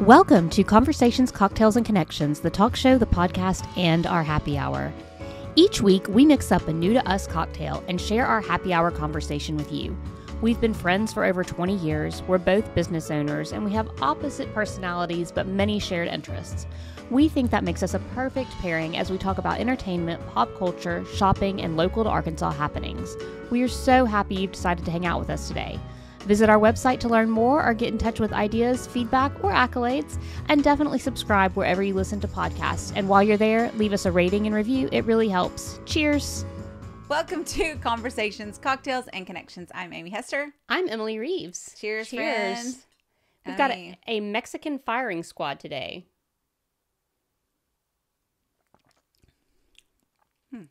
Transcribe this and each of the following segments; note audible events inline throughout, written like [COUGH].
Welcome to Conversations, Cocktails, and Connections, the talk show, the podcast, and our happy hour. Each week, we mix up a new to us cocktail and share our happy hour conversation with you. We've been friends for over 20 years, we're both business owners, and we have opposite personalities but many shared interests. We think that makes us a perfect pairing as we talk about entertainment, pop culture, shopping, and local to Arkansas happenings. We are so happy you've decided to hang out with us today. Visit our website to learn more or get in touch with ideas, feedback, or accolades. And definitely subscribe wherever you listen to podcasts. And while you're there, leave us a rating and review. It really helps. Cheers. Welcome to Conversations, Cocktails, and Connections. I'm Amy Hester. I'm Emily Reeves. Cheers, Cheers. friends. We've got a, a Mexican firing squad today. Hmm.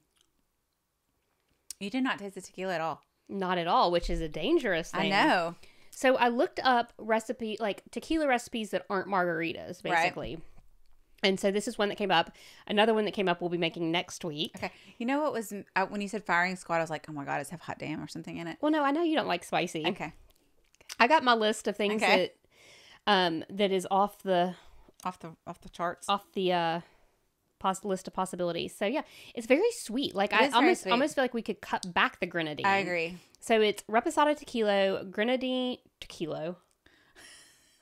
You did not taste the tequila at all. Not at all, which is a dangerous thing. I know. So I looked up recipe like tequila recipes that aren't margaritas, basically. Right. And so this is one that came up. Another one that came up we'll be making next week. Okay. You know what was uh, when you said firing squad? I was like, oh my god, does it have hot damn or something in it? Well, no, I know you don't like spicy. Okay. I got my list of things Okay. that um that is off the Off the off the charts. off the uh pos- list of possibilities. So yeah, it's very sweet. Like It I almost sweet. almost feel like we could cut back the grenadine. I agree. So it's reposado tequila, grenadine tequila.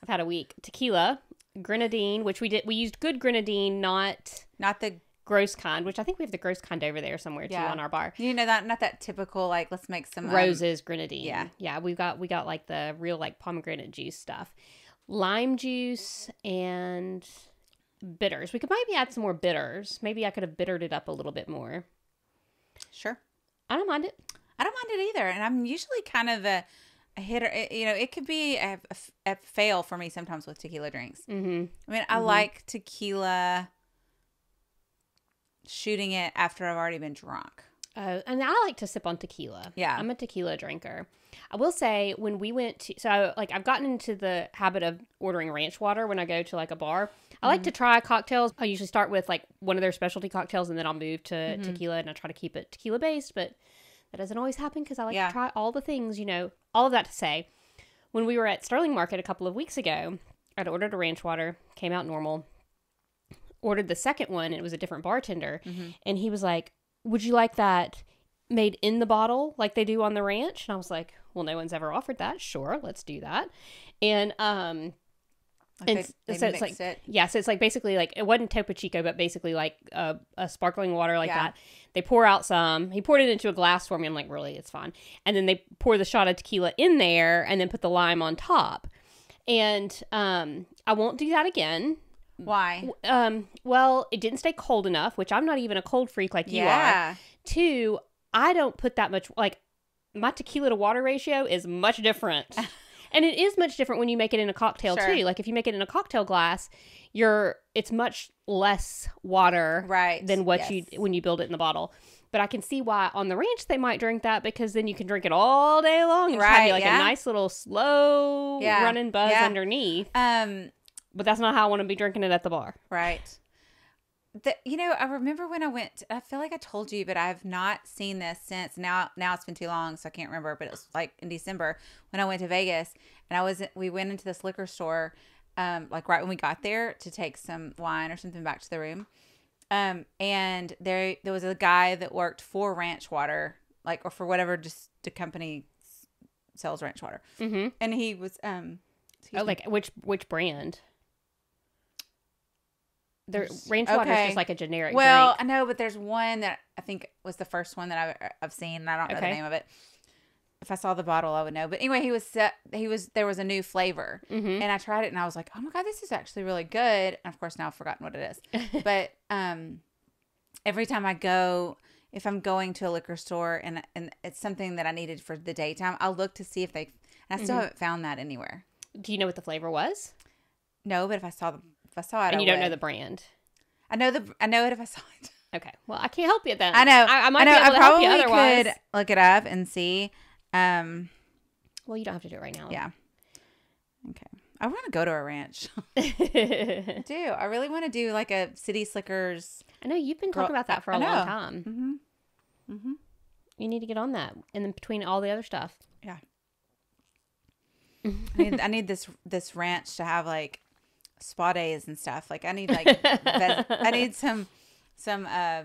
I've had a week. Tequila, grenadine, which we did we used good grenadine, not Not the gross kind, which I think we have the gross kind over there somewhere too on our bar. you know that not that typical like let's make some um, Roses grenadine. yeah. Yeah, we've got we got like the real like pomegranate juice stuff. Lime juice and bitters. We could maybe add some more bitters. Maybe I could have bittered it up a little bit more. Sure. I don't mind it. I don't mind it either, and I'm usually kind of a, a hitter. it- you know, it could be a, a, a fail for me sometimes with tequila drinks. Mm-hmm. I mean, I like tequila shooting it after I've already been drunk. Uh, and I like to sip on tequila. Yeah. I'm a tequila drinker. I will say when we went to so like I've gotten into the habit of ordering ranch water when I go to like a bar. I like to try cocktails. I usually start with like one of their specialty cocktails and then I'll move to tequila and I try to keep it tequila based, but that doesn't always happen because I like Yeah. to try all the things, you know. All of that to say, when we were at Sterling Market a couple of weeks ago, I'd ordered a ranch water, came out normal. Ordered the second one, and it was a different bartender, and he was like, "Would you like that made in the bottle like they do on the ranch?" And I was like, "Well, no one's ever offered that. Sure, let's do that." And um, Like and they, they so it's like it. yeah, so it's like basically like it wasn't Topo Chico, but basically like a, a sparkling water like Yeah. that. They pour out some. He poured it into a glass for me. I'm like, really, it's fine. And then they pour the shot of tequila in there, and then put the lime on top. And um, I won't do that again. Why? Um, well, it didn't stay cold enough, which I'm not even a cold freak like you are. Yeah. Two, I don't put that much like my tequila to water ratio is much different. [LAUGHS] and it is much different when you make it in a cocktail Sure. too. Like if you make it in a cocktail glass, you're it's much less water Right. than what Yes. you when you build it in the bottle. But I can see why on the ranch they might drink that because then you can drink it all day long have Right, like yeah. a nice little slow Yeah, running buzz yeah. underneath. Um. But that's not how I want to be drinking it at the bar. Right. The, you know, I remember when I went. I feel like I told you, but I've not seen this since. Now, now it's been too long, so I can't remember. But it was like in December when I went to Vegas, and I was. We went into this liquor store, um, like right when we got there to take some wine or something back to the room. Um, and there there was a guy that worked for Ranch Water, like or for whatever just the company sells ranch water, Mm-hmm. and he was um. Oh, me. like which which brand? Their There's- range water is just like a generic. Well, drink. I know, but there's one that I think was the first one that I've, I've seen. And I don't know Okay. the name of it. If I saw the bottle, I would know. But anyway, he was set, he was there was a new flavor, Mhm. and I tried it, and I was like, oh my god, this is actually really good. And of course, now I've forgotten what it is. [LAUGHS] but um, every time I go, if I'm going to a liquor store and and it's something that I needed for the daytime, I'll look to see if they. And I Mm-hmm. still haven't found that anywhere. Do you know what the flavor was? No, but if I saw the if I saw it, and I you don't know the brand. I know the I know it if I saw it. [LAUGHS] Okay. Well, I can't help you then. I know. I, I might know. be able to I help probably you otherwise. could look it up and see. Um. Well, you don't have to do it right now. Yeah. Okay. I want to go to a ranch. I [LAUGHS] [LAUGHS] I do. I really want to do like a city slickers. I know you've been Girl, talking about that for a long time. Mm-hmm. Mm-hmm. You need to get on that, and then between all the other stuff. Yeah. I need, I need this this ranch to have like spa days and stuff. Like I need like ves- I need [LAUGHS] some some uh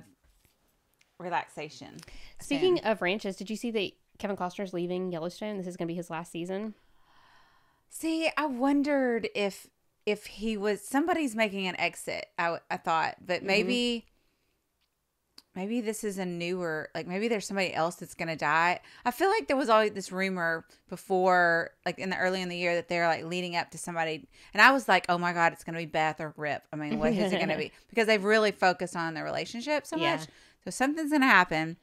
relaxation. Speaking soon. of ranches, did you see that Kevin Costner's leaving Yellowstone? This is going to be his last season. See, I wondered if if he was somebody's making an exit. I I thought, but maybe maybe this is a newer like maybe there's somebody else that's gonna die. I feel like there was always this rumor before, like in the early in the year, that they're like leading up to somebody, and I was like, oh my god, it's gonna be Beth or Rip. I mean, what is it gonna [LAUGHS] be? Because they've really focused on their relationship so Yeah. much. So something's gonna happen,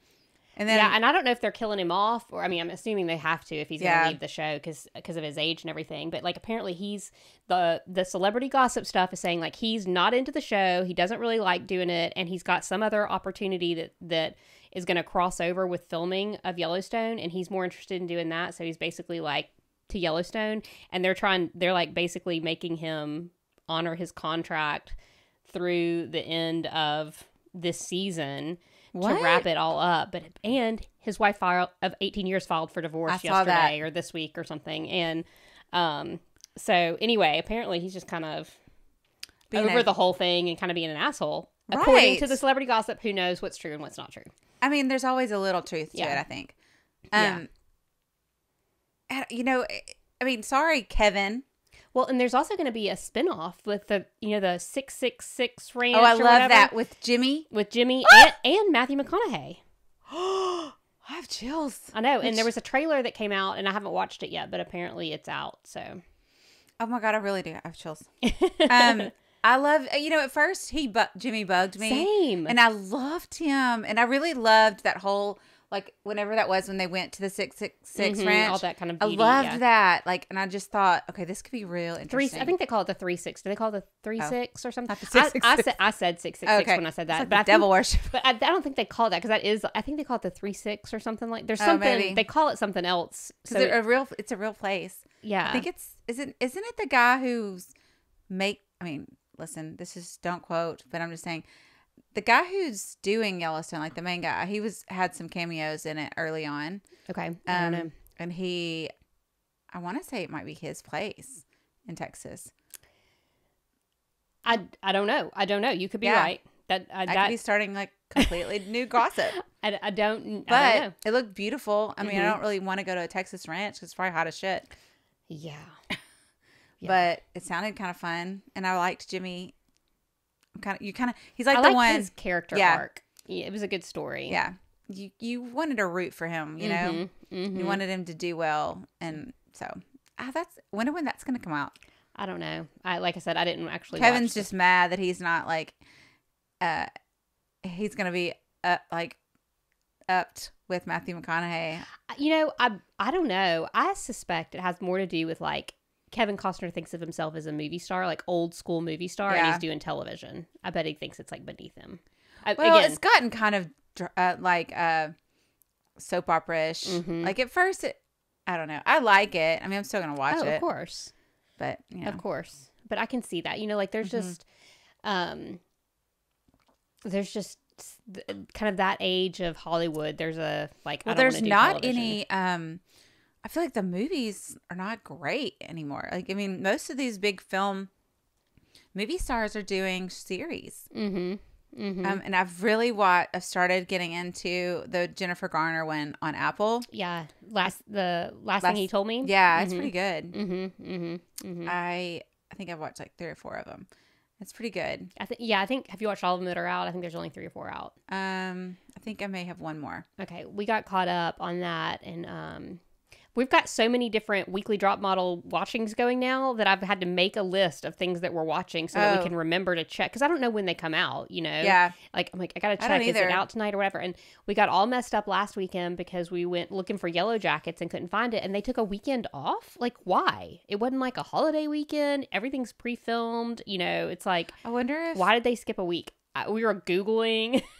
and then yeah, and I don't know if they're killing him off, or I mean, I'm assuming they have to if he's going to leave the show because because of his age and everything. But like, apparently, he's the the celebrity gossip stuff is saying like he's not into the show, he doesn't really like doing it, and he's got some other opportunity that that is going to cross over with filming of Yellowstone, and he's more interested in doing that. So he's basically like to Yellowstone, and they're trying, they're like basically making him honor his contract through the end of this season to wrap it all up. But and his wife filed of 18 years filed for divorce saw that. yesterday or this week or something. And um, so anyway, apparently he's just kind of Being over a- the whole thing and kind of being an asshole. According to the celebrity gossip, who knows what's true and what's not true. I mean, there's always a little truth to Yeah. it. I think. Yeah. Um, and, you know, I mean, sorry, Kevin. Well, and there's also going to be a spin-off with the you know the 666 ranch Oh, I love whatever, that with Jimmy. with Jimmy Ah! [GASPS] and, and Matthew McConaughey. [GASPS] I have chills. I know, and there was a trailer that came out, and I haven't watched it yet, but apparently it's out. So, Oh my god, I really do. I have chills. [LAUGHS] Um, I love. You know, at first he bu- Jimmy bugged me, same. and I loved him, and I really loved that whole like whenever that was when they went to the six six six Mhm, ranch. all that kind of. I beauty, loved yeah. that. Like, and I just thought, okay, this could be real interesting. Three. I think they call it the three six. Do they call it the three Oh. six or something? The I, 666. I said I said six six six okay when I said that, like but I think- devil worship. But I, I don't think they call that because that is. I think they call it the three six or something like. There's Oh, something maybe. they call it something else. So Because a real, it's a real place. yeah, I think it's isn't isn't it the guy who's make I mean, listen, this is don't quote, but I'm just saying the guy who's doing Yellowstone, like the main guy, he was had some cameos in it early on. okay. I. Um and he I want to say it might be his place in Texas. I, I don't know. I don't know. You could be Yeah. right. That I, I that could be starting like completely [LAUGHS] new gossip. I, I don't. But I don't know. it looked beautiful. I mean, I Mhm. don't really want to go to a Texas ranch because it's probably hot as shit. Yeah. [LAUGHS] Yeah. But it sounded kind of fun, and I liked Jimmy. I'm kind of you kind of he's like I the one. his character yeah. arc. Yeah, it was a good story. Yeah. You you wanted to root for him, you know. Mhm, mhm. You wanted him to do well, and so ah, that's wonder when that's going to come out. I don't know. I like I said, I didn't actually. Kevin's just mad that he's not like, uh, he's going to be up like upped with Matthew McConaughey. you know, I I don't know. I suspect it has more to do with like Kevin Costner thinks of himself as a movie star, like old school movie star, and he's doing television. I bet he thinks it's like beneath him. I, Well, again, it's gotten kind of uh, like uh, soap opera ish. Mhm. Like at first, it, I don't know. I like it. I mean, I'm still going to watch oh, it, of course, but you know, of course. But I can see that. You know, like there's Mhm. just, um, there's just th- kind of that age of Hollywood. There's a like. I well, there's not television. any. Um, I feel like the movies are not great anymore. Like, I mean, most of these big film movie stars are doing series. Mm-hmm. Mm-hmm. Um, and I've really watched. I've started getting into the Jennifer Garner one on Apple. yeah. Last the last, thing he told me. Yeah, it's Mhm. pretty good. Mm-hmm. Mm-hmm. Mm-hmm. I I think I've watched like three or four of them. It's pretty good. I think yeah, I think have you watched all of them that are out? I think there's only three or four out. Um, I think I may have one more. Okay, we got caught up on that, and um, we've got so many different weekly drop model watchings going now that I've had to make a list of things that we're watching so that Oh. we can remember to check because I don't know when they come out. You know, Yeah, like I'm like I gotta check is it out tonight or whatever. And we got all messed up last weekend because we went looking for yellow jackets and couldn't find it, and they took a weekend off. Like why? It wasn't like a holiday weekend. Everything's pre-filmed. You know, it's like I wonder if why did they skip a week? I, we were googling. [LAUGHS]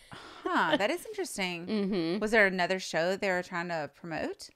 Huh, that is interesting. mm-hmm. Was there another show they were trying to promote?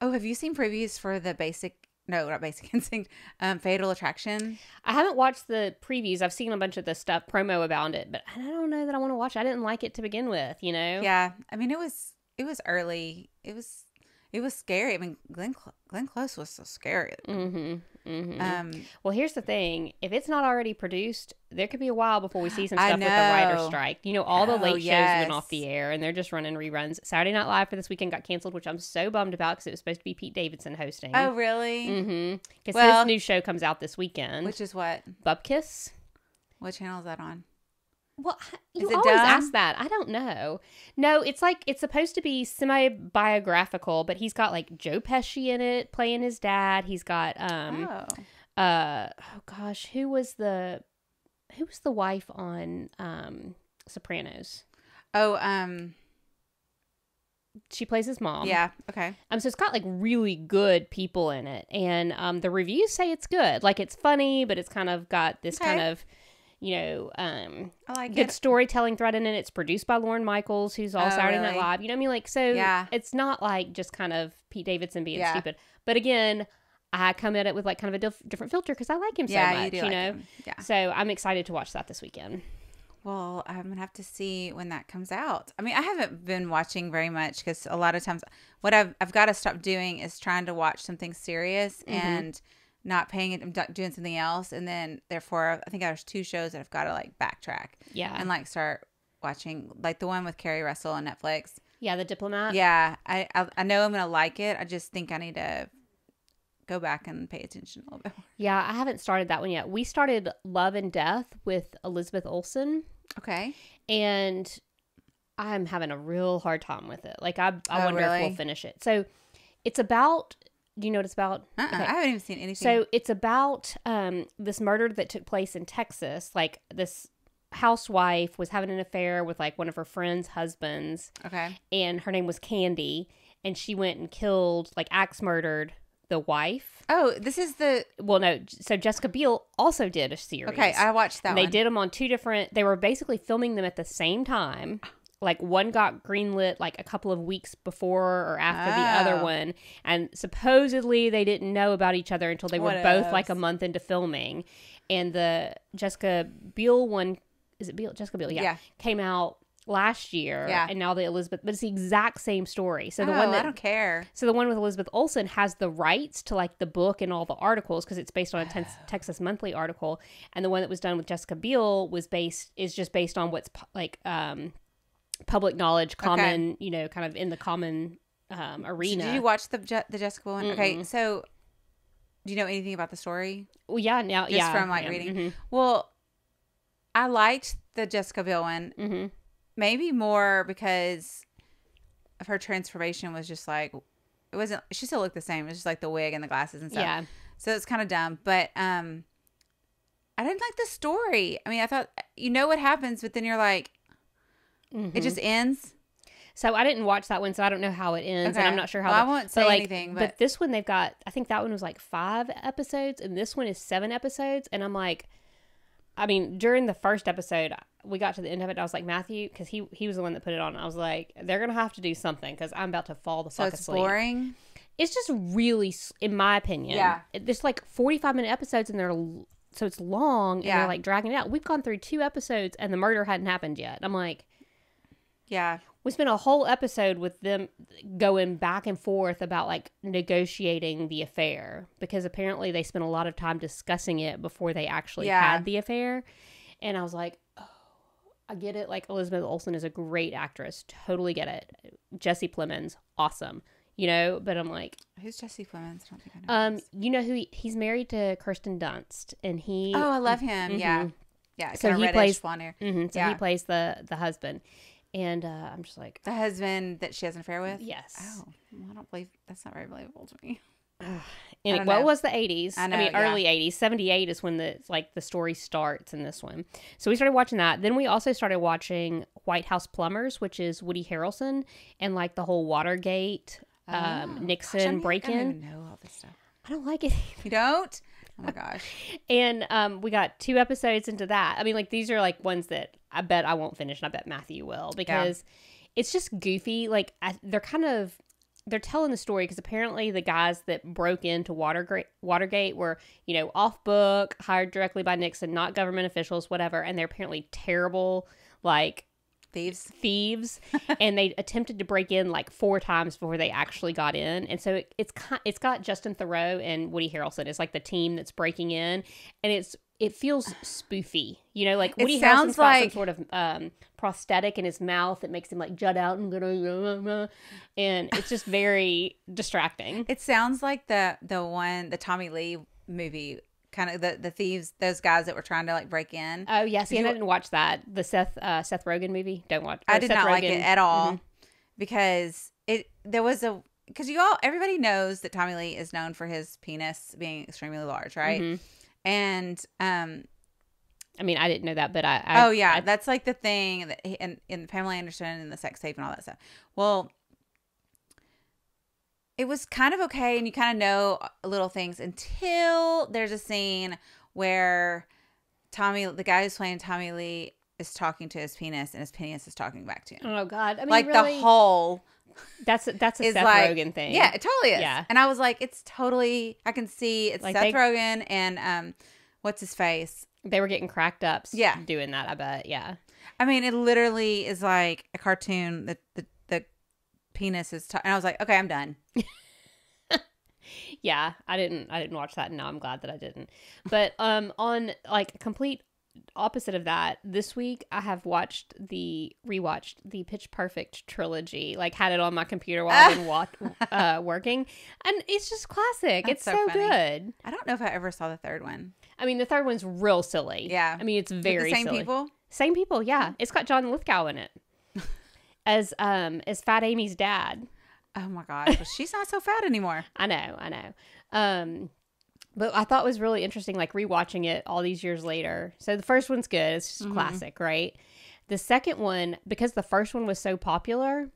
Oh, have you seen previews for the basic? No, not basic [LAUGHS] instinct. Um, Fatal Attraction. I haven't watched the previews. I've seen a bunch of the stuff promo about it, but I don't know that I want to watch. it. I didn't like it to begin with, you know. Yeah, I mean it was it was early. It was it was scary. I mean Glenn Cl- Glenn Close was so scary. Mm-hmm. Mhm. Um, Well, here's the thing: if it's not already produced, there could be a while before we see some stuff with the writer strike. You know, all the Oh, late shows went off the air, and they're just running reruns. Saturday Night Live for this weekend got canceled, which I'm so bummed about because it was supposed to be Pete Davidson hosting. oh, really? mm-hmm. Because Well- his new show comes out this weekend. Which is what? Bupkis. What channel is that on? Well, you always dumb? ask that. I don't know. No, it's like it's supposed to be semi biographical, but he's got like Joe Pesci in it playing his dad. He's got um oh. uh oh gosh, who was the who was the wife on um Sopranos? Oh, um, She plays his mom. yeah. Okay. Um, so it's got like really good people in it, and um, the reviews say it's good. Like it's funny, but it's kind of got this kind of, you know, um, I like good it. storytelling thread in it. It's produced by Lorne Michaels, who's all Oh, Saturday Night? Live. You know what I mean? Like, so Yeah. it's not like just kind of Pete Davidson being Yeah. stupid. But again, I come at it with like kind of a diff- different filter because I like him yeah, so much. you do. You, like know, him. Yeah. so I'm excited to watch that this weekend. Well, I'm gonna have to see when that comes out. I mean, I haven't been watching very much because a lot of times, what I've I've got to stop doing is trying to watch something serious Mhm. and not paying it. I'm doing something else, and then therefore, I think there's two shows that I've got to like backtrack Yeah, and like start watching, like the one with Keri Russell on Netflix. yeah, the diplomat. Yeah, I I, I know I'm gonna like it. I just think I need to go back and pay attention a little bit more. Yeah, I haven't started that one yet. We started Love and Death with Elizabeth Olsen, Okay. and I'm having a real hard time with it. Like, I, I Oh, wonder if we'll finish it. So, it's about. Do you know what it's about? Uh-uh. Okay. I haven't even seen anything. So it's about um, this murder that took place in Texas. Like this housewife was having an affair with like one of her friend's husbands, okay. and her name was Candy, and she went and killed, like axe murdered the wife. Oh, this is the Well, no, so Jessica Biel also did a series. okay. I watched that they did them on two different. They were basically filming them at the same time. [LAUGHS] Like one got greenlit like a couple of weeks before or after the other Oh. one, and supposedly they didn't know about each other until they were What both like a month into filming. And the Jessica Biel one, is it Biel? Jessica Biel, yeah, Yeah. came out last year. Yeah. and now the Elizabeth, but it's the exact same story. So the oh, one I don't care. so the one with Elizabeth Olsen has the rights to like the book and all the articles because it's based on a Tex- [SIGHS] Texas Monthly article, and the one that was done with Jessica Biel was based is just based on what's like um, public knowledge, common you know, kind of in the common um, So arena. did you watch the Je- the Jessica one? Okay, Mm-mm. so do you know anything about the story? well, yeah, now Just yeah, from, like, yeah, reading? Well, I liked the Jessica Biel one, hmm hmm maybe more because of her transformation was just like it wasn't. She still looked the same. It was just like the wig and the glasses and stuff. yeah, So it's kind of dumb, but um, I didn't like the story. I mean, I thought you know what happens, but then you're like, mhm. it just ends. So I didn't watch that one, so I don't know how it ends, and I'm not sure how. Well, I the- won't but, say like, anything, but but- this one they've got. I think that one was like five episodes, and this one is seven episodes. And I'm like, I mean, during the first episode, we got to the end of it. And I was like, Matthew, because he he was the one that put it on. I was like, they're gonna have to do something because I'm about to fall the So fuck it's asleep. boring. It's just really, in my opinion, Yeah. There's like 45 minute episodes, and they're so it's long, and Yeah. they're like dragging it out. We've gone through two episodes, and the murder hadn't happened yet. I'm like. Yeah. We spent a whole episode with them going back and forth about like negotiating the affair because apparently they spent a lot of time discussing it before they actually Yeah. had the affair. And I was like, oh, I get it. Like Elizabeth Olsen is a great actress. Totally get it. Jesse Plemons, awesome. You know, but I'm like, Who's Jesse Plemons? I don't think I know. um, you know who he, he's married to Kirsten Dunst and he oh, I love him. Yeah. Mhm. Yeah. So So he plays- mhm, so Yeah. he plays the the husband. And uh, I'm just like, The husband that she has an affair with. yes. Oh, well, I don't believe that's not very believable to me. And don't well, it was the 80s. I I, mean, yeah. early 80s. 78 is when the like the story starts in this one. So we started watching that. Then we also started watching White House Plumbers, which is Woody Harrelson and like the whole Watergate, Oh, um, gosh, Nixon I don't- I break don't in. know all this stuff. I don't like it. You don't? Oh my gosh. [LAUGHS] And um, we got two episodes into that. I mean, like these are like ones that I bet I won't finish, and I bet Matthew will because it's just goofy. Like I, they're kind of they're telling the story because apparently the guys that broke into Watergate, Watergate were you know off book, hired directly by Nixon, not government officials, whatever, and they're apparently terrible. Like thieves. thieves [LAUGHS] and they attempted to break in like four times before they actually got in. And so it, it's it's got Justin Theroux and Woody Harrelson as like the team that's breaking in. And it's it feels spoofy you know like It Woody sounds Harrelson's got some sort of um prosthetic in his mouth that makes him like jut out and and it's just very [LAUGHS] distracting. It sounds like the the one the Tommy Lee movie, kind of the the thieves, those guys that were trying to like break in. oh yes Did and I didn't watch that the Seth uh Seth Rogen movie don't watch I did Seth not like it at all Mhm. because it there was a because you all everybody knows that Tommy Lee is known for his penis being extremely large, right? Mhm. And um I mean I didn't know that but I, I oh yeah, I- that's like the thing that he, in in Pamela Anderson and the sex tape and all that stuff. Well, it was kind of okay, and you kind of know little things until there's a scene where Tommy, the guy who's playing Tommy Lee, is talking to his penis, and his penis is talking back to him. oh god I mean like really, the whole that's a, that's a Seth like Rogen thing Yeah, it totally is. Yeah. And I was like, it's totally. I can see it's Like Seth they- Rogen and um, what's his face? They were getting cracked up Yeah. doing that, I bet. Yeah. I mean, it literally is like a cartoon that the penis is. T- and I was like, okay, I'm done. [LAUGHS] Yeah. I didn't I didn't watch that and now I'm glad that I didn't. But um on like complete opposite of that, this week I have watched the rewatched the Pitch Perfect trilogy. Like had it on my computer while I've been [LAUGHS] wa- uh working. And it's just classic. That's it's so so, good. I don't know if I ever saw the third one. I mean the third one's real silly. Yeah. I mean it's With very the same silly. people. Same people, yeah. It's got John Lithgow in it. As um as Fat Amy's dad. Oh my gosh, well, she's not so fat anymore. [LAUGHS] I know, I know. Um, but I thought it was really interesting, like rewatching it all these years later. So the first one's good; it's just Mhm. classic, right? The second one, because the first one was so popular,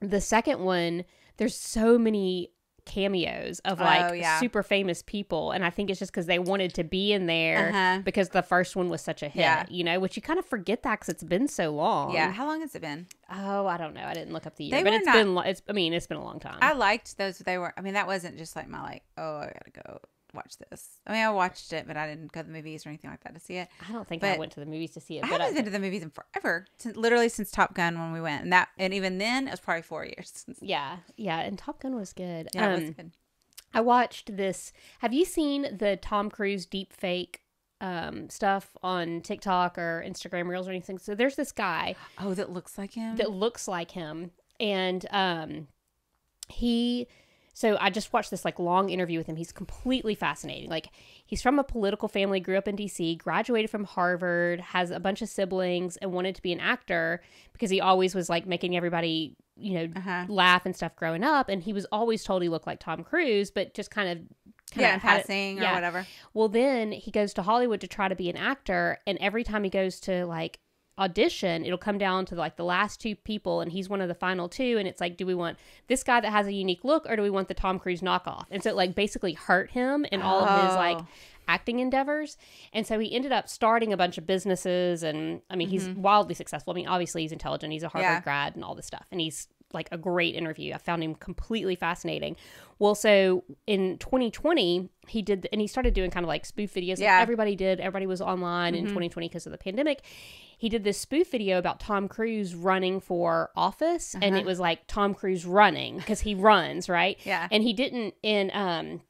the second one there's so many cameos of like Oh, yeah. super famous people, and I think it's just because they wanted to be in there Uh-huh. because the first one was such a hit, Yeah. you know. Which you kind of forget that because it's been so long. Yeah. How long has it been? Oh, I don't know. I didn't look up the They year, but were it's not- been. It's. I mean, it's been a long time. I liked those. They were. I mean, that wasn't just like my like. Oh, I gotta go watch this. I mean, I watched it, but I didn't go to the movies or anything like that to see it. I don't think I went to the movies to see it, I but haven't I, been to the movies in forever. Since, literally since Top Gun when we went, and that, and even then, it was probably four years. [LAUGHS] Since, yeah, yeah, and Top Gun was good. yeah, it was Um, good. I watched this. Have you seen the Tom Cruise deep fake um, stuff on TikTok or Instagram Reels or anything? So there's this guy [GASPS] Oh, that looks like him. that looks like him, and um, he. So I just watched this like long interview with him. He's completely fascinating. Like he's from a political family, grew up in DC, graduated from Harvard, has a bunch of siblings, and wanted to be an actor because he always was like making everybody, you know, uh-huh. laugh and stuff growing up. And he was always told he looked like Tom Cruise, but just kind of kind Yeah, of had it- passing or yeah. whatever. well, then he goes to Hollywood to try to be an actor, and every time he goes to like audition, it'll come down to like the last two people, and he's one of the final two, and it's like, do we want this guy that has a unique look, or do we want the Tom Cruise knockoff? And so it like basically hurt him in all of his like Oh. acting endeavors, and so he ended up starting a bunch of businesses, and I mean, he's wildly successful. I mean, obviously he's intelligent, he's a Harvard Yeah. grad, and all this stuff, and he's like a great interview. I found him completely fascinating. Well, so in 2020, he did, and he started doing kind of like spoof videos. like Yeah. everybody did. Everybody was online in Mhm. 2020 because of the pandemic. He did this spoof video about Tom Cruise running for office, and Uh-huh. it was like Tom Cruise running because he runs, right? Yeah. And he didn't in um,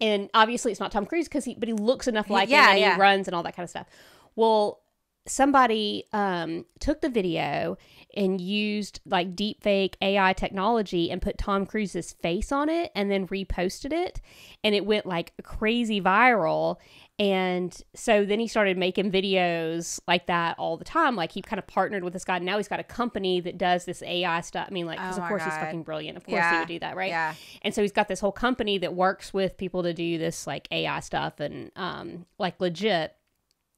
and obviously it's not Tom Cruise because he, but he looks enough like yeah, him, and yeah. he runs and all that kind of stuff. Well, somebody um took the video and used like deep fake AI technology and put Tom Cruise's face on it and then reposted it and it went like crazy viral and so then he started making videos like that all the time. Like he kind of partnered with this guy. Now he's got a company that does this AI stuff. I mean like because Oh of course he's fucking brilliant. Of course he would do that right? Yeah. and so he's got this whole company that works with people to do this like AI stuff and um like legit.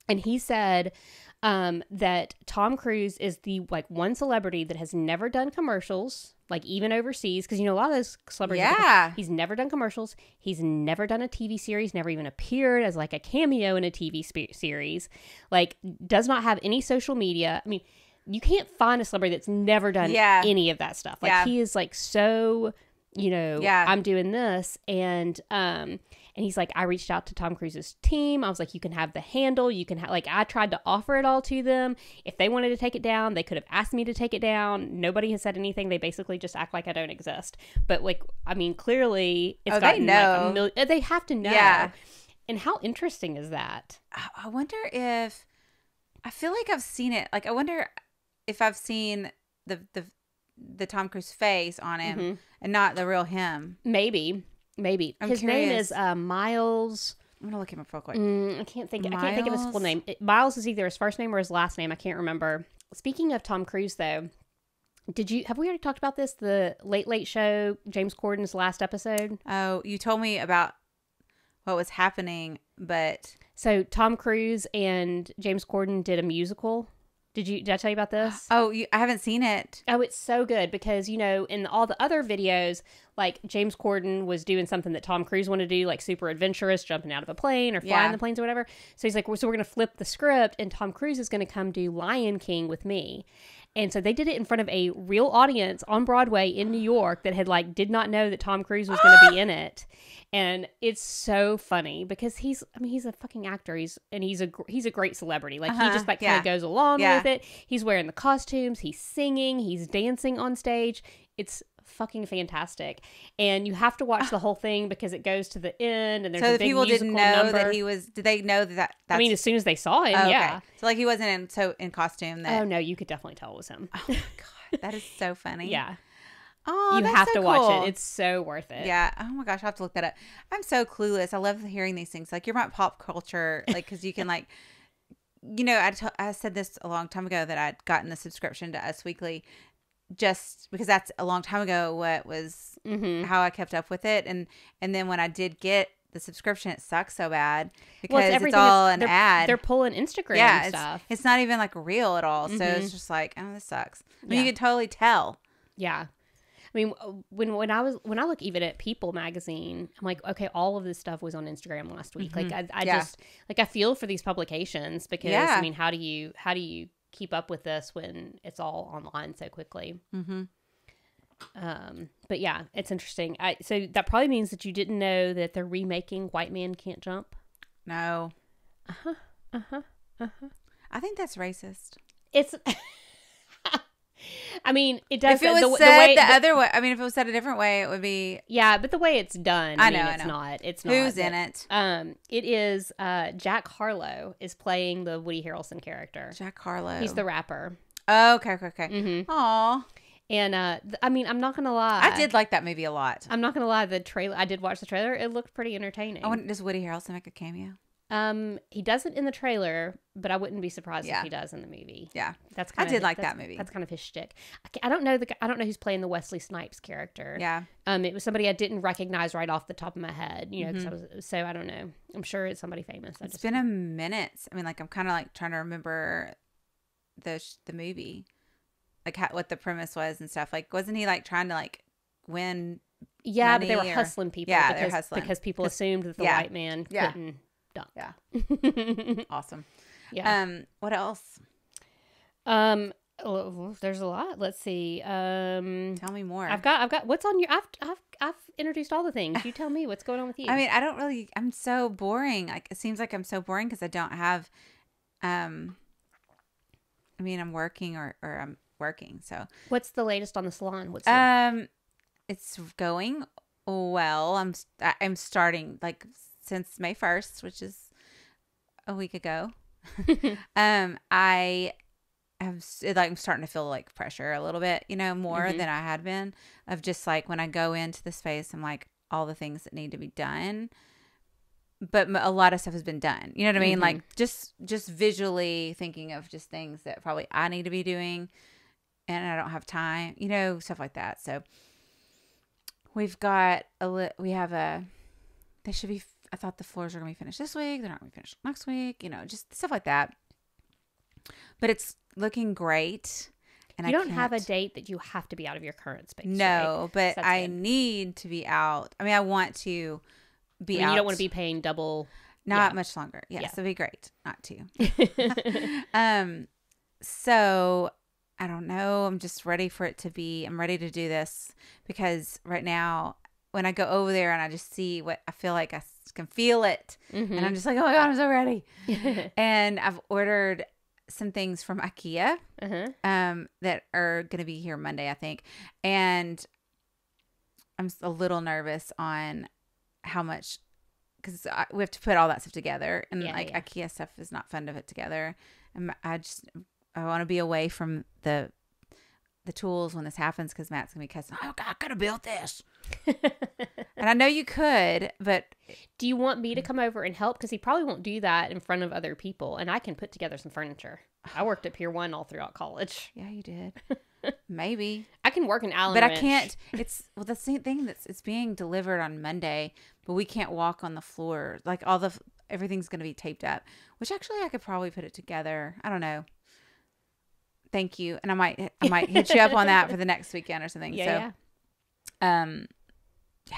And he said um, that Tom Cruise is the like one celebrity that has never done commercials, like even overseas, because you know a lot of those celebrities. Yeah. he's never done commercials. He's never done a TV series. Never even appeared as like a cameo in a TV spe- series. Like does not have any social media. I mean, you can't find a celebrity that's never done Yeah. any of that stuff. Like Yeah. he is like so you know, Yeah. I'm doing this. And, um, and he's like, I reached out to Tom Cruise's team. I was like, you can have the handle. You can have, like, I tried to offer it all to them. If they wanted to take it down, they could have asked me to take it down. Nobody has said anything. They basically just act like I don't exist. But, like, I mean, clearly it's Oh, they gotten, like, know. a mil- uh, they have to know. Yeah. And how interesting is that? I wonder if I feel like I've seen it. Like I wonder if I've seen the the the Tom Cruise face on him Mhm. and not the real him. Maybe. Maybe. I'm His name is uh, Miles. I'm gonna look him up real quick. Mm, I can't think. I can't think of his full name. It- Miles is either his first name or his last name. I can't remember. Speaking of Tom Cruise, though, did you have we already talked about this? The Late Late Show, James Corden's last episode. Oh, you told me about what was happening, but So Tom Cruise and James Corden did a musical. Did you? Did I tell you about this? [GASPS] oh, you, I haven't seen it. Oh, it's so good because you know in all the other videos, like James Corden was doing something that Tom Cruise wanted to do, like super adventurous, jumping out of a plane or flying Yeah. the planes or whatever. So he's like, well, so we're gonna flip the script, and Tom Cruise is gonna come do Lion King with me. And so they did it in front of a real audience on Broadway in New York that had like did not know that Tom Cruise was going to be in it. And it's so funny because he's I mean he's a fucking actor. He's and he's a he's a great celebrity. Like he Uh-huh, just like kind yeah. of goes along Yeah. with it. He's wearing the costumes, he's singing, he's dancing on stage. It's fucking fantastic. And you have to watch the whole thing because it goes to the end and there's so the people didn't know number. that he was. Did they know that? that that's, I mean, as soon as they saw him, oh, okay. yeah. So like he wasn't in so in costume. That Oh no, you could definitely tell it was him. oh my god, that is so [LAUGHS] funny. yeah, Oh, you have so to watch it. It's so worth it. Yeah. Oh my gosh, I have to look that up. I'm so clueless. I love hearing these things. Like you're my pop culture, like because you can like, you know, I I said this a long time ago that I'd gotten a subscription to Us Weekly, just because that's a long time ago. What was Mm-hmm. how I kept up with it, and and then when I did get the subscription, it sucks so bad because Well, it's, everything all an they're, ad. They're pulling Instagram yeah, it's, stuff. it's not even like real at all. So Mhm. it's just like, oh, this sucks. I mean, Yeah. you can totally tell. Yeah. I mean, when when I was when I look even at People magazine, I'm like, okay, all of this stuff was on Instagram last week. Like, I, I Yeah. just like I feel for these publications because Yeah. I mean, how do you how do you keep up with this when it's all online so quickly? Mm-hmm. Um, but yeah, it's interesting. I so that probably means that you didn't know that they're remaking White Man Can't Jump. No, Uh huh. Uh huh. Uh huh. I think that's racist. It's. [LAUGHS] I mean, it does. if it was the, the said way, the, the- other way, I mean, if it was said a different way, it would be Yeah, but the way it's done, I, I mean, know, I it's know. not. It's not. who's but, in it. Um, it is uh Jack Harlow is playing the Woody Harrelson character. Jack Harlow. He's the rapper. oh, okay, okay, okay. Mm-hmm. Aw, And uh, th- I mean, I'm not gonna lie. I did like that movie a lot. I'm not gonna lie. The trailer. I did watch the trailer. It looked pretty entertaining. I wonder, does Woody Harrelson make a cameo? Um, he doesn't in the trailer, but I wouldn't be surprised Yeah. if he does in the movie. Yeah, That's I kind did like that movie. That's kind of his shtick. I, I don't know the. I don't know who's playing the Wesley Snipes character. yeah. Um, it was somebody I didn't recognize right off the top of my head. You know, Mm-hmm. I was, so I don't know. I'm sure it's somebody famous. I It's just been a minute. I mean, like I'm kind of like trying to remember the sh- the movie, like how, what the premise was and stuff. Like, wasn't he like trying to like win? Yeah, but they were or- hustling people Yeah, they're because, hustling. because people assumed that the yeah. white man Yeah. couldn't dunk. Yeah, [LAUGHS] awesome. yeah. Um, what else? Um oh, there's a lot. Let's see. Um Tell me more. I've got I've got what's on your I've I've I've introduced all the things. You tell me what's going on with you. I mean, I don't really. I'm so boring. Like it seems like I'm so boring because I don't have. Um. I mean, I'm working or or I'm working. So what's the latest on the salon? What's the, um, it's going well. I'm I'm starting like since May first, which is a week ago. [LAUGHS] [LAUGHS] um, I have like I'm starting to feel like pressure a little bit, you know, more Mhm. than I had been. Of just like when I go into the space, I'm like all the things that need to be done. But a lot of stuff has been done. You know what I mean? Mhm. Like just just visually thinking of just things that probably I need to be doing, and I don't have time. You know, stuff like that. So we've got a li- we have a. They should be. I thought the floors are gonna be finished this week. They're not gonna be finished next week. You know, just stuff like that. But it's looking great. And you I don't have a date that you have to be out of your current space. no, but So I good. need to be out. I mean, I want to be I mean, out. you don't want to be paying double. not yeah. much longer. Yes, Yeah. it'd be great not to. [LAUGHS] [LAUGHS] um, so I don't know. I'm just ready for it to be. I'm ready to do this because right now, when I go over there and I just see what I feel like I can feel it, Mm-hmm. and I'm just like, oh my god, I'm so ready. [LAUGHS] and I've ordered some things from IKEA uh-huh. um, that are going to be here Monday, I think. And I'm a little nervous on how much because we have to put all that stuff together, and Yeah, like yeah. IKEA stuff is not fun to put together. And I just I want to be away from the the tools when this happens because Matt's gonna be cussing. Oh God, I could have built this, [LAUGHS] and I know you could, but Do you want me to come over and help? Because he probably won't do that in front of other people, and I can put together some furniture. I [SIGHS] worked at Pier One all throughout college. yeah, you did. [LAUGHS] Maybe. I can work an Allen but I can't. [LAUGHS] It's well, the same thing. That's it's being delivered on Monday, but we can't walk on the floor. Like all the everything's going to be taped up. Which actually, I could probably put it together. I don't know. Thank you, and I might I might hit you up on that for the next weekend or something. [LAUGHS] Yeah, so, yeah. um, yeah,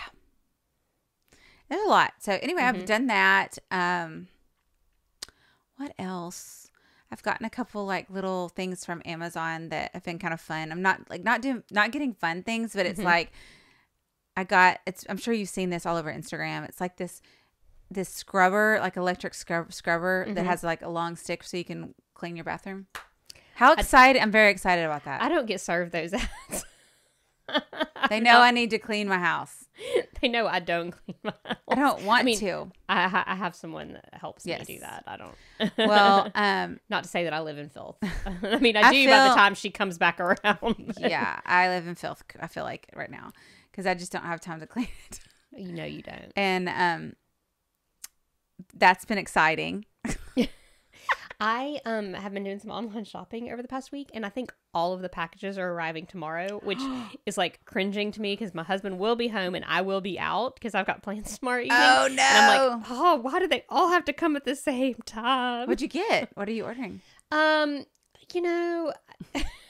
there's a lot. So anyway, Mhm. I've done that. Um, what else? I've gotten a couple like little things from Amazon that have been kind of fun. I'm not like not doing not getting fun things, but it's Mhm. like I got it's I'm sure you've seen this all over Instagram. It's like this this scrubber, like electric scrub, scrubber that Mhm. has like a long stick so you can clean your bathroom. How excited! I'm very excited about that. I don't get served those ads. [LAUGHS] they know I need to clean my house. they know I don't clean my house. I don't want mean, to. I, I have someone that helps Yes. me do that. I don't. Well, [LAUGHS] um, not to say that I live in filth. [LAUGHS] I mean, I I do by the time she comes back around. yeah, I live in filth. I feel like right now because I just don't have time to clean it, You know you don't. and um, that's been exciting. I um have been doing some online shopping over the past week, and I think all of the packages are arriving tomorrow, which [GASPS] is like cringing to me because my husband will be home and I will be out because I've got plans tomorrow evening. Oh And I'm like, oh, why do they all have to come at the same time? What'd you get? What are you ordering? Um, you know, [LAUGHS]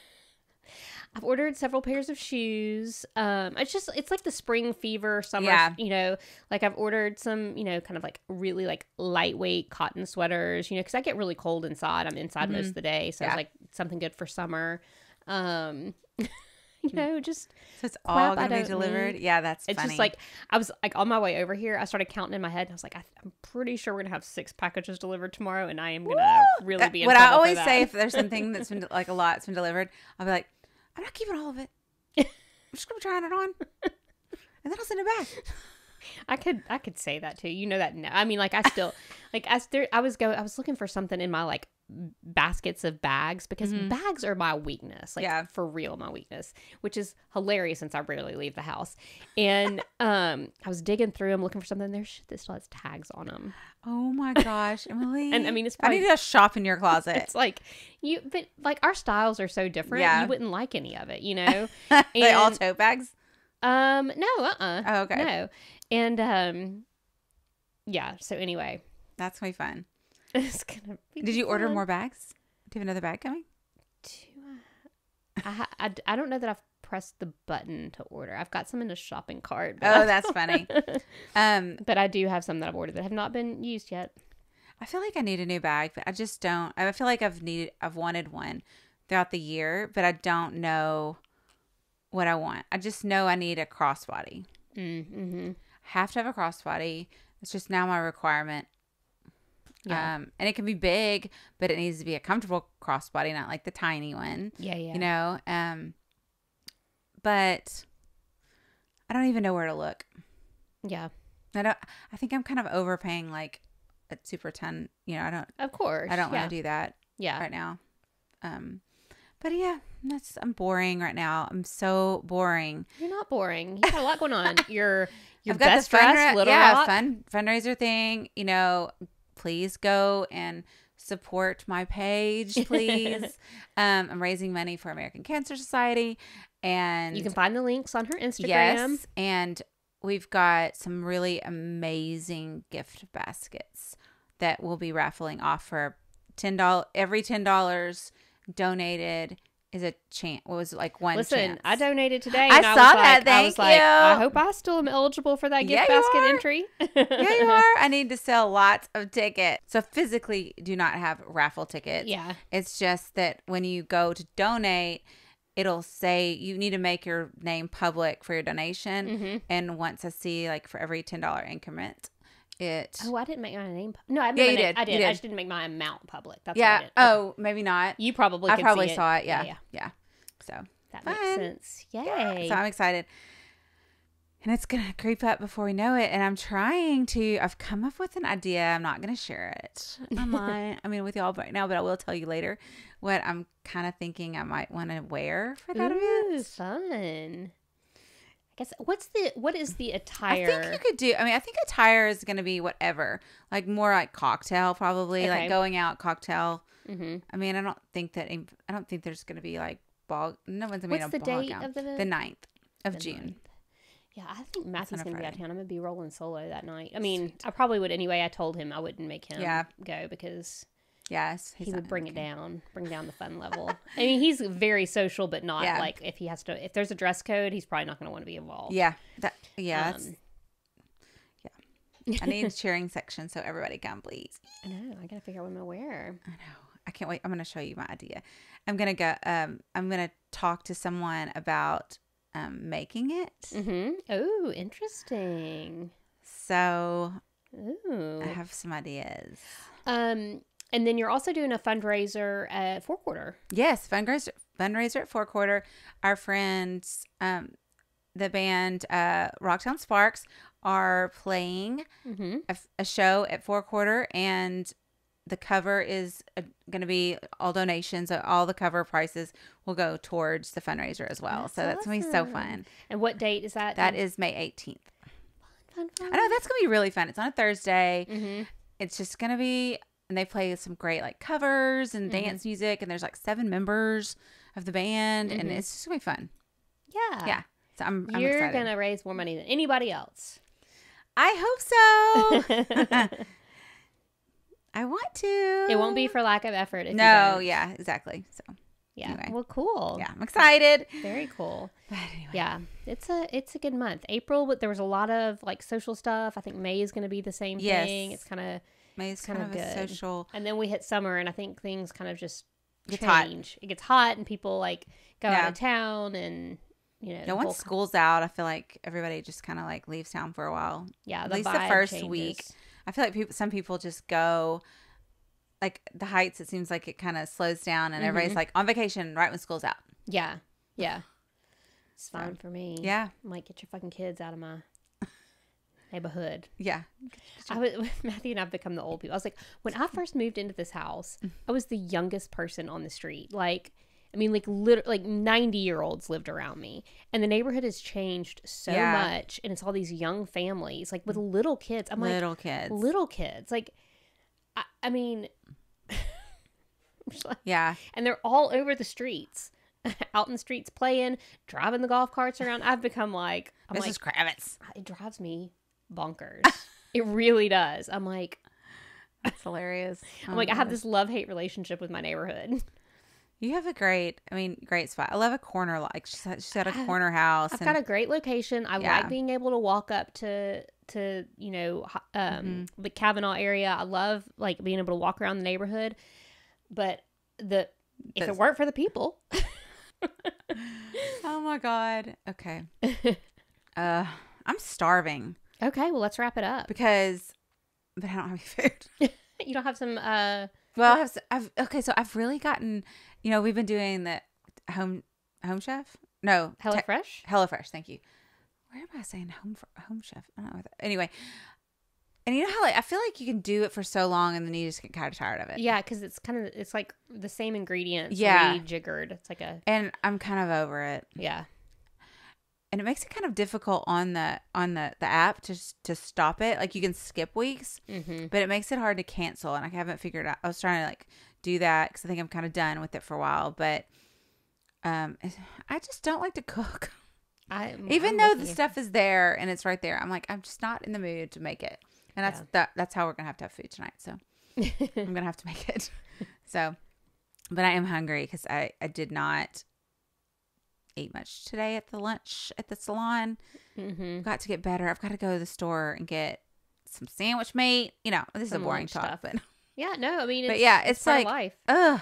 I've ordered several pairs of shoes. Um, it's just it's like the spring fever summer. Yeah. You know, like I've ordered some, you know, kind of like really like lightweight cotton sweaters. You know, because I get really cold inside. I'm inside most of the day, so Yeah. it's like something good for summer. Um, [LAUGHS] you know, just So it's all gonna be delivered. need. Yeah, that's it's funny. just like I was like on my way over here. I started counting in my head. And I was like, I, I'm pretty sure we're gonna have six packages delivered tomorrow, and I am gonna really be in what I always say if there's [LAUGHS] something that's been like a lot that's been delivered, I'll be like, I'm not keeping all of it. [LAUGHS] I'm just gonna try it on, and then I'll send it back. [LAUGHS] I could I could say that too. You know that now. I mean, like I still like as there I was go I was looking for something in my like baskets of bags because bags are my weakness. Like Yeah. for real my weakness, which is hilarious since I rarely leave the house. And [LAUGHS] um I was digging through them looking for something there's shit that still has tags on them. Oh my gosh, Emily! [LAUGHS] And I mean, it's I need to shop in your [LAUGHS] closet. It's like you but like our styles are so different. Yeah. You wouldn't like any of it, you know? they all tote bags. um no, uh-uh. Oh, okay, No. And um yeah, so anyway, that's gonna be fun. [LAUGHS] it's gonna be Did you order fun. more bags? Do you have another bag coming? uh, I, ha- I, I don't know that I've pressed the button to order. I've got some in a shopping cart. Oh, [LAUGHS] that's funny. [LAUGHS] Um, but I do have some that I've ordered that have not been used yet. I feel like I need a new bag, but I just don't. I feel like I've needed, I've wanted one throughout the year, but I don't know what I want. I just know I need a crossbody. Mm-hmm. Have to have a crossbody. It's just now my requirement. Yeah. Um, and it can be big, but it needs to be a comfortable crossbody, not like the tiny one. yeah, yeah. You know. Um, but I don't even know where to look. yeah, I don't. I think I'm kind of overpaying like a super ton. You know, I don't. of course. I don't yeah. want to do that Yeah. right now. Um, but yeah, that's I'm boring right now. I'm so boring. You're not boring. You got a lot going on. [LAUGHS] You're your I've got best the fun, dress, Little yeah, Rock. fun fundraiser thing. You know, please go and support my page, [LAUGHS] please. um, I'm raising money for American Cancer Society, and You can find the links on her Instagram. Yes, and we've got some really amazing gift baskets that we'll be raffling off for ten dollars. Every ten dollars donated is a chance. What was it, like one? Listen, chance. I donated today. I saw was that. Like, I was Thank like, I hope I still am eligible for that gift Yeah, basket entry. yeah, you [LAUGHS] are. I need to sell lots of tickets. So physically, do not have raffle tickets. Yeah. It's just that when you go to donate, it'll say you need to make your name public for your donation. Mm-hmm. And once I see like for every ten dollar increment, it. Oh, I didn't make my name. No, I made Yeah, you name- did. I You did. I just didn't make my amount public. That's what I yeah. did. Oh, maybe not. you probably. I probably saw it. Yeah. yeah. Yeah. So That Fun. makes sense. Yay! So I'm excited. And it's going to creep up before we know it. And I'm trying to, I've come up with an idea. I'm not going to share it [LAUGHS] online. I mean, with y'all right now, but I will tell you later what I'm kind of thinking I might want to wear for that Ooh, event. fun. I guess what's the what is the attire? I think you could do, I mean, I think attire is going to be whatever, like more like cocktail, probably, Okay. like going out cocktail. mm-hmm. I mean, I don't think that, I don't think there's going to be like ball, no one's be What's a the ball date gown. of the The 9th of the June. Yeah, I think Matthew's gonna be out of town. I'm gonna be rolling solo that night. I mean, I probably would anyway. I told him I wouldn't make him Yeah. go because Yes. he would bring it down, bring down the fun level. I mean, he's very social, but not Yeah. like if he has to. If there's a dress code, he's probably not gonna want to be involved. Yeah. That, yeah. Um, I need a [LAUGHS] cheering section so everybody come, please. I know. I gotta figure out what I'm gonna wear. I know. I can't wait. I'm going to show you my idea. I'm going to go. Um, I'm going to talk to someone about um, making it. Mm-hmm. Oh, interesting. So Ooh. I have some ideas. Um, and then you're also doing a fundraiser at Four Quarter. Yes, fundraiser fundraiser at four quarter. Our friends, um, the band uh, Rocktown Sparks, are playing Mm-hmm. a, a show at four quarter, and the cover is uh, going to be all donations. All the cover prices will go towards the fundraiser as well. That's so that's going to be so fun. And what date is that? That is May 18th. fun, fun. I know that's going to be really fun. It's on a Thursday. Mm-hmm. It's just going to be, and they play some great like covers and Mhm. dance music, and there's like seven members of the band, and Mhm. it's just to be fun. Yeah. Yeah. So I'm, I'm You're excited. gonna raise more money than anybody else. I hope so. [LAUGHS] [LAUGHS] I want to. It won't be for lack of effort. If you no, yeah, exactly. So Yeah. anyway. Well, cool. yeah, I'm excited. Very cool. But anyway, Yeah, it's a it's a good month. April, but there was a lot of like social stuff. I think May is going to be the same Yes. thing. It's kind of, May's kinda kind of a good. social. and then we hit summer, and I think things kind of just Gets hot. change. It gets hot, and people like go Yeah. out of town, and you know, Yeah, the once whole- school's out, I feel like everybody just kind of like leaves town for a while. yeah, at the least the first changes. week. I feel like people, some people just go, like the heights. It seems like it kind of slows down, and everybody's Mhm. like on vacation right when school's out. Yeah, yeah, it's So, fine for me. Yeah, I'm like, get your fucking kids out of my neighborhood. yeah, I was [LAUGHS] Matthew and I've become the old people. I was like, when I first moved into this house, Mm. I was the youngest person on the street. Like, I mean, like lit- like ninety year olds lived around me, and the neighborhood has changed so Yeah. much, and it's all these young families, like with little kids. I'm like little kids. little kids, like, I, I mean, like- [LAUGHS] yeah, and they're all over the streets, [LAUGHS] out in the streets playing, driving the golf carts around. I've become like, I'm like, Mrs. Kravitz. it drives me bonkers. [LAUGHS] it really does. I'm like, That's hilarious. I'm Oh like, I have this love hate relationship with my neighborhood. You have a great, I mean, great spot. I love a corner. Like she's, she's got a I- corner house. I've and- got a great location. I Yeah. like being able to walk up to to you know um, Mm-hmm. the Kavanaugh area. I love like being able to walk around the neighborhood. But the if it weren't for the people, [LAUGHS] oh my god. Okay. [LAUGHS] uh, I'm starving okay, well let's wrap it up. because, but I don't have any food. [LAUGHS] You don't have some uh Well, I have, I've okay. So I've really gotten, you know, we've been doing the home home chef. No, Hello te- Fresh. HelloFresh. Thank you. Where am I saying home fr- home chef? I don't know. That, anyway, and you know how like I feel like you can do it for so long and then you just get kind of tired of it. Yeah, because it's kind of it's like the same ingredients. Yeah. rejiggered. It's like a And I'm kind of over it. yeah. And it makes it kind of difficult on the on the the app to to stop it like you can skip weeks Mm-hmm. but it makes it hard to cancel and i haven't figured out i was trying to like do that because i think i'm kind of done with it for a while but um i just don't like to cook [LAUGHS] I even I'm though the you. stuff is there and it's right there i'm like i'm just not in the mood to make it and that's Yeah. that that's how we're gonna have to have food tonight so [LAUGHS] i'm gonna have to make it [LAUGHS] so but I am hungry because I I did not eat much today at the lunch at the salon. Mm-hmm. Got to get better. I've got to go to the store and get some sandwich meat. You know, this is a boring talk, stuff. but [LAUGHS] Yeah, no, I mean, it's, but yeah, it's, of like life. ugh.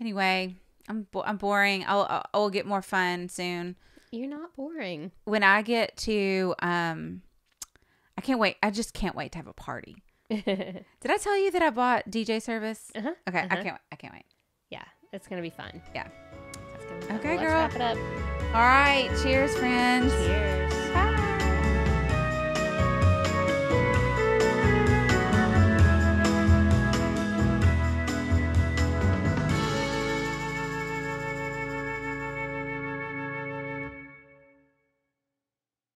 Anyway, I'm bo- I'm boring. I'll I'll- I'll get more fun soon You're not boring. when I get to um. I can't wait. I just can't wait to have a party. [LAUGHS] Did I tell you that I bought DJ service? uh-huh. Okay, I Uh-huh. can't. I can't wait. Yeah, it's gonna be fun. Yeah. Okay, girl. Wrap it up. All right. Cheers, friends. Cheers.